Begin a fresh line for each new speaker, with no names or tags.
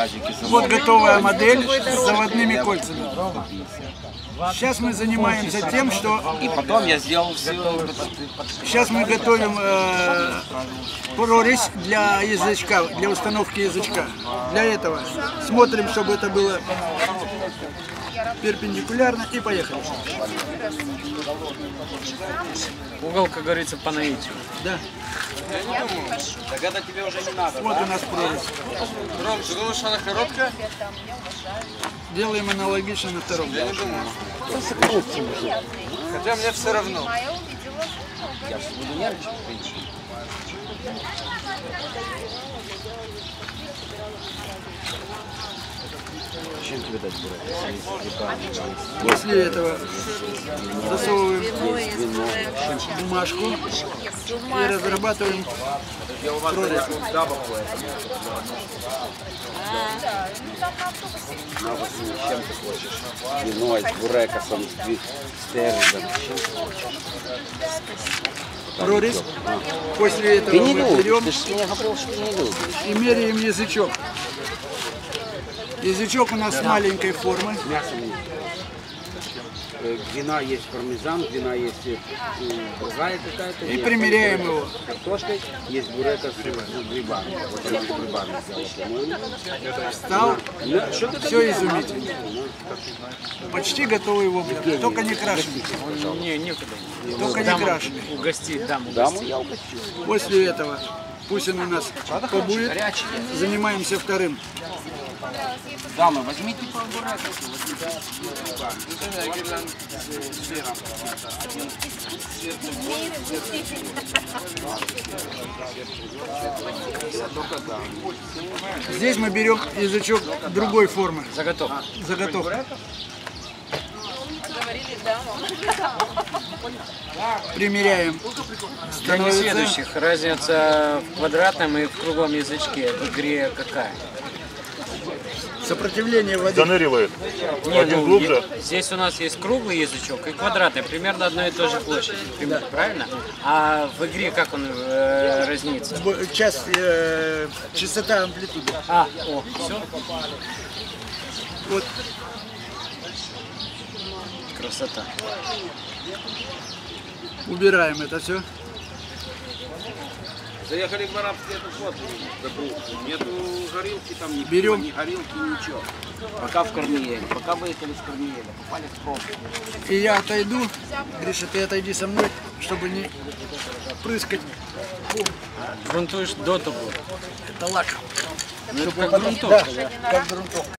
газики.
Вот готовая модель с заводными кольцами. Сейчас мы занимаемся тем, что
И потом я сделал все
сейчас мы готовим э, прорезь для язычка, для установки язычка. Для этого смотрим, чтобы это было перпендикулярно и поехали.
Угол, как говорится, по наитию.
Да.
Так это тебе уже не надо.
Вот у нас прорезь.
Ром, ты думаешь, она короткая?
Делаем аналогично на втором.
Я не думаю. Хотя мне все равно.
Я буду нервничать. Чем тебе дать бурак?
После этого засовываем бумажку и разрабатываем
ним, чем ты хочешь? Виной, с бурекосом, с стержем. Чем ты хочешь?
Прорезь. После этого
Ты не
мы
любишь,
берем
ты же мне говорил, что ты не любишь.
и меряем язычок. Язычок у нас маленькой формы.
Мясо нет. Э, Вина есть пармезан, вина есть э, другая какая-то.
И примеряем его.
С картошкой, есть бурека с, с грибами. Вот она с грибами сделала, по-моему.
Стал.
Ну, что
Все изумительно. Почти готовый воблер. Только не крашеный.
Не, некуда.
Только не
Даму
крашеный.
Угостить, даму
Даму
угостить.
я угощу.
После этого пусть он у нас побудет. Занимаемся вторым.
Дамы, возьмите по бурекосу.
Здесь мы берем язычок другой формы.
Заготов.
Заготовка. Примеряем.
Для
Становится
несведущих разница в квадратном и в круглом язычке в игре какая?
Сопротивление воды.
заныривает.
Не,
Один
ну,
глубже.
Здесь у нас есть круглый язычок и квадратный, примерно одной и той же площади, примерно, правильно? А в игре как он э, разнится?
Час, э, частота амплитуды.
А, о, все,
Вот
красота.
убираем это все.
Заехали в арабский этот вот. Нету горилки там, ни
Берем.
ни горилки, ничего. Пока в Корнееле, пока выехали с Корнееля, попали в пробку.
И я отойду. Гриша, ты отойди со мной, чтобы не прыскать.
Грунтуешь до того.
Это лак.
Ну, это как грунтовка,
Да,
да?
как грунтовка.